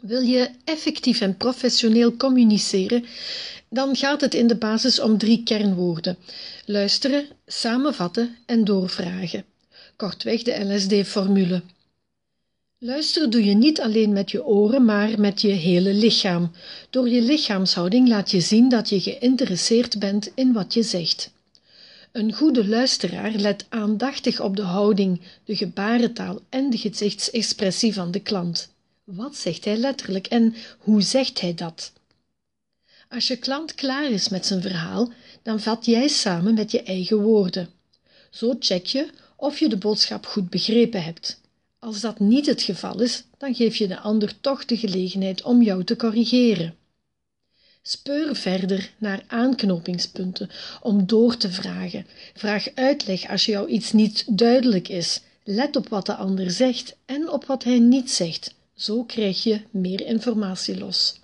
Wil je effectief en professioneel communiceren, dan gaat het in de basis om drie kernwoorden: luisteren, samenvatten en doorvragen. Kortweg de LSD-formule. Luisteren doe je niet alleen met je oren, maar met je hele lichaam. Door je lichaamshouding laat je zien dat je geïnteresseerd bent in wat je zegt. Een goede luisteraar let aandachtig op de houding, de gebarentaal en de gezichtsexpressie van de klant. Wat zegt hij letterlijk en hoe zegt hij dat? Als je klant klaar is met zijn verhaal, dan vat jij samen met je eigen woorden. Zo check je of je de boodschap goed begrepen hebt. Als dat niet het geval is, dan geef je de ander toch de gelegenheid om jou te corrigeren. Speur verder naar aanknopingspunten om door te vragen. Vraag uitleg als jou iets niet duidelijk is. Let op wat de ander zegt en op wat hij niet zegt. Zo krijg je meer informatie los.